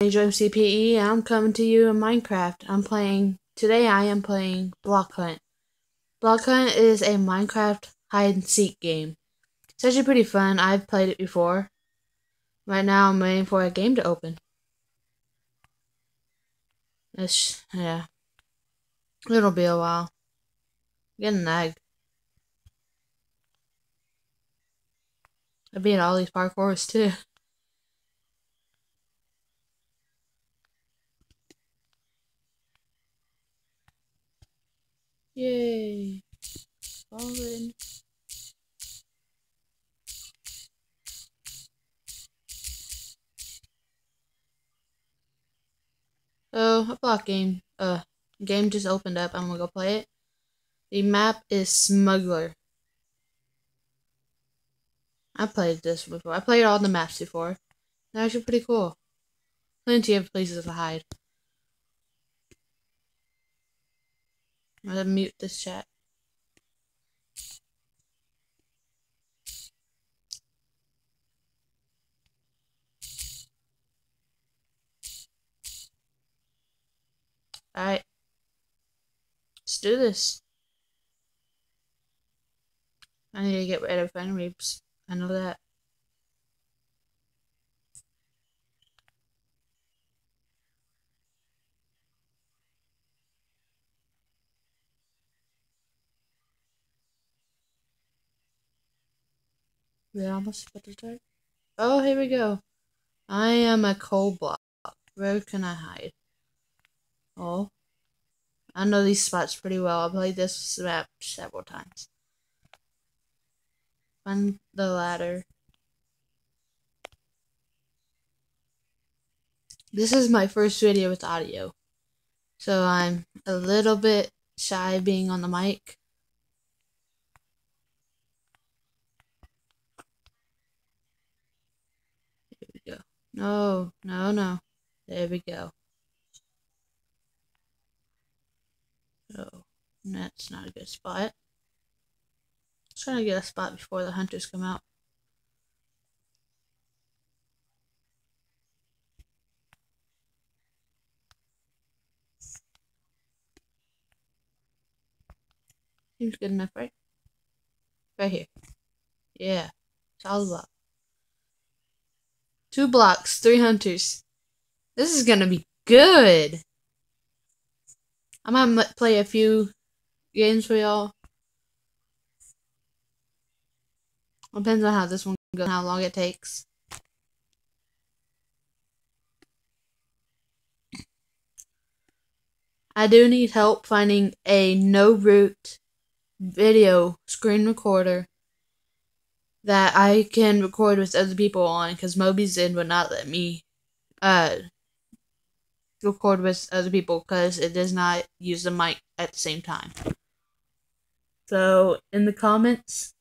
Angel CPE, and I'm coming to you in Minecraft. I'm playing, today I am playing Block Hunt. Block Hunt is a Minecraft hide and seek game. It's actually pretty fun. I've played it before. Right now I'm waiting for a game to open. It's, yeah. It'll be a while. getting an egg. I beat all these parkours too. Yay. Fallen. So, a block game. Uh, game just opened up. I'm gonna go play it. The map is Smuggler. I played this before. I played all the maps before. They're actually pretty cool. Plenty of places to hide. I'm gonna mute this chat. Alright. Let's do this. I need to get rid of enemies. I know that. About to start. Oh, here we go. I am a coal block. Where can I hide? Oh. I know these spots pretty well. I played this map several times. Find the ladder. This is my first video with audio. So I'm a little bit shy being on the mic. No, no, no. There we go. Oh, that's not a good spot. Just trying to get a spot before the hunters come out. Seems good enough, right? Right here. Yeah. Solid block. Two blocks, three hunters. This is gonna be good. I might play a few games for y'all. Depends on how this one goes, how long it takes. I do need help finding a no root video screen recorder that I can record with other people on because Mobizen would not let me uh record with other people because it does not use the mic at the same time. So in the comments,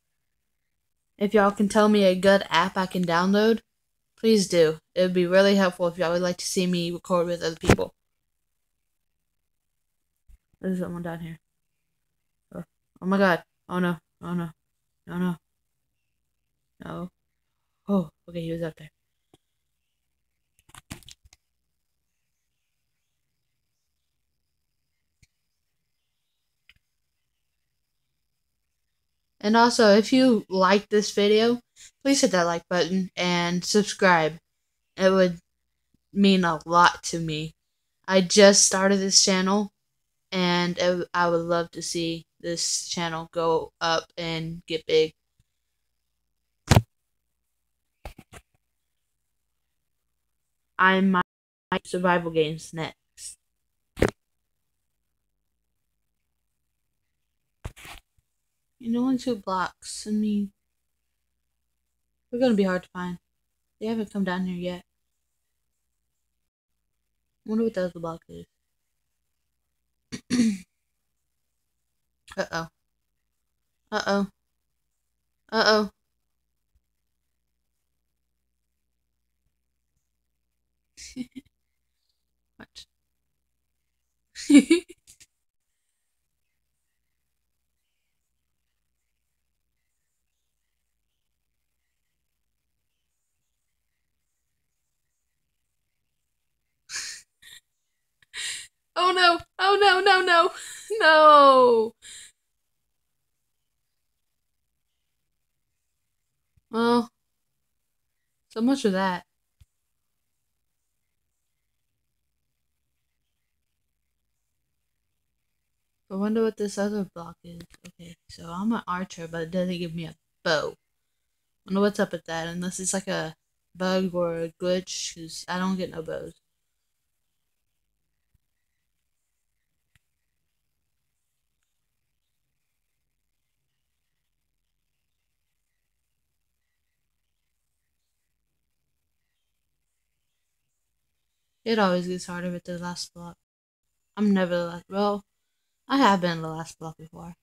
if y'all can tell me a good app I can download, please do. It would be really helpful if y'all would like to see me record with other people. There's someone down here. Oh, oh my god. Oh no. Oh no. No no. No. Oh, okay, he was up there. And also, if you like this video, please hit that like button and subscribe. It would mean a lot to me. I just started this channel, and I would love to see this channel go up and get big. I'm my survival games next. You know, only two blocks. I mean, we're gonna be hard to find. They haven't come down here yet. I wonder what the other block is. uh oh. Uh oh. Uh oh. what? Oh no! Oh no! No! No! No! Well, so much for that. I wonder what this other block is. Okay, so I'm an archer, but it doesn't give me a bow. I wonder what's up with that, unless it's like a bug or a glitch, because I don't get no bows. It always gets harder with the last block. I'm never the last. Well, I have been in the last block before.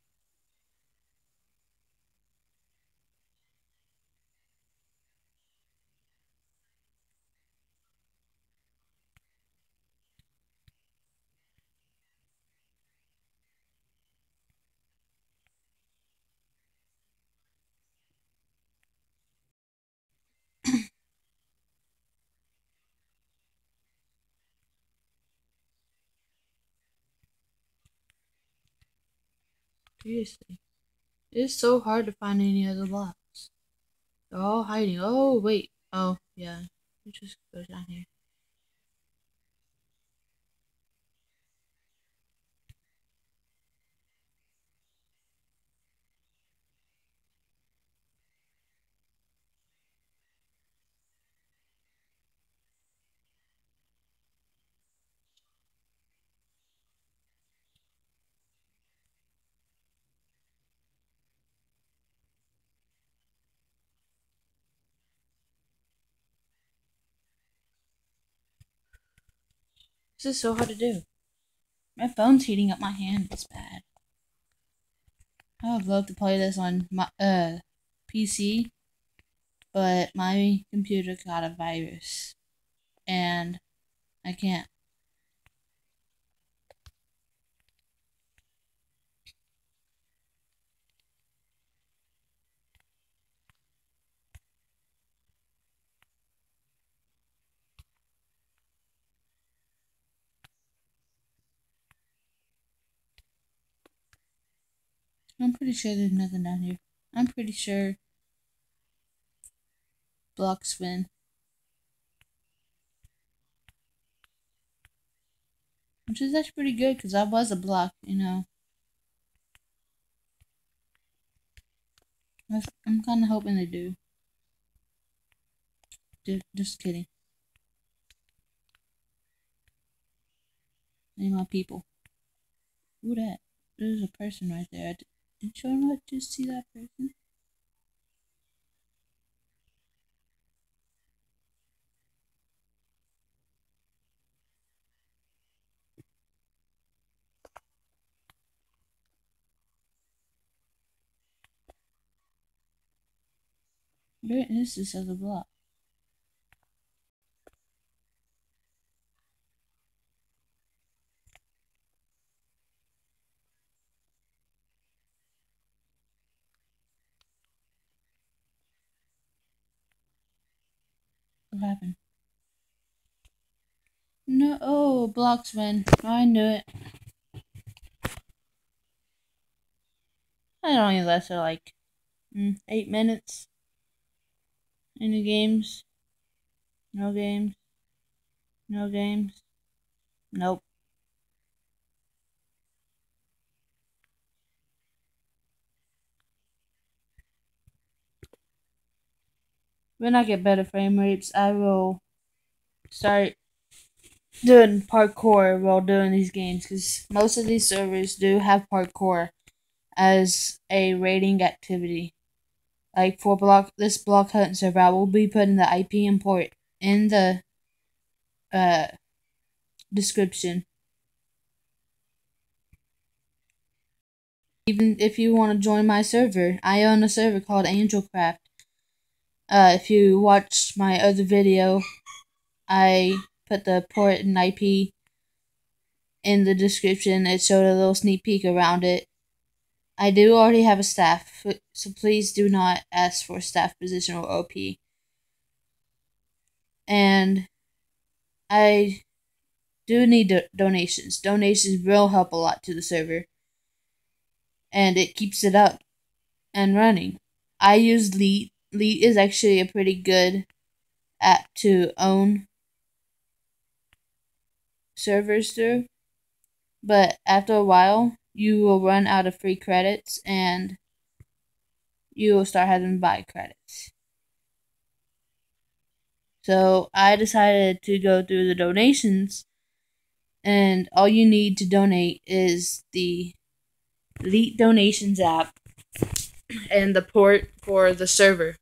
Seriously. It is so hard to find any other blocks. They're all hiding. Oh, wait. Oh, yeah. It just goes down here. This is so hard to do. My phone's heating up my hand. It's bad. I would love to play this on my uh PC, but my computer got a virus, and I can't. I'm pretty sure there's nothing down here. I'm pretty sure blocks win. Which is actually pretty good because I was a block, you know. I'm kind of hoping they do. Just kidding. They my people. Who that? There's a person right there. Did you not just see that person? Where is this other block? What happened? No, oh, blocks win. I knew it. I only lasted like mm, eight minutes. Any games? No games. No games. Nope. When I get better frame rates, I will start doing parkour while doing these games because most of these servers do have parkour as a rating activity. Like for block this block hunt server, I will be putting the IP import in the uh description. Even if you want to join my server, I own a server called Angelcraft. Uh, if you watched my other video, I put the port and IP in the description. It showed a little sneak peek around it. I do already have a staff, so please do not ask for staff position or OP. And I do need do- donations. Donations will help a lot to the server. And it keeps it up and running. I use Leet. Leet is actually a pretty good app to own servers through. But after a while, you will run out of free credits and you will start having to buy credits. So I decided to go through the donations, and all you need to donate is the Elite Donations app and the port for the server.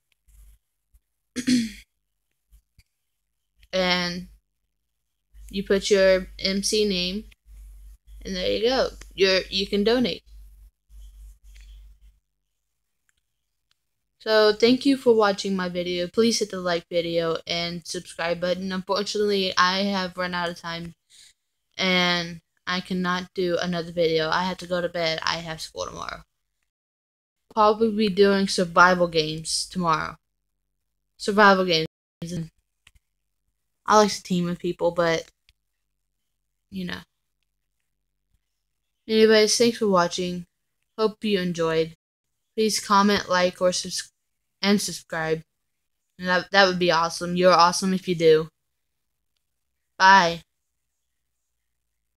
and you put your MC name, and there you go. You're you can donate. So thank you for watching my video. Please hit the like video and subscribe button. Unfortunately, I have run out of time and I cannot do another video. I have to go to bed. I have school tomorrow. Probably be doing survival games tomorrow. Survival games. I like to team with people, but you know. Anyways, thanks for watching. Hope you enjoyed. Please comment, like, or subscribe and subscribe. And that, that would be awesome. You're awesome if you do. Bye.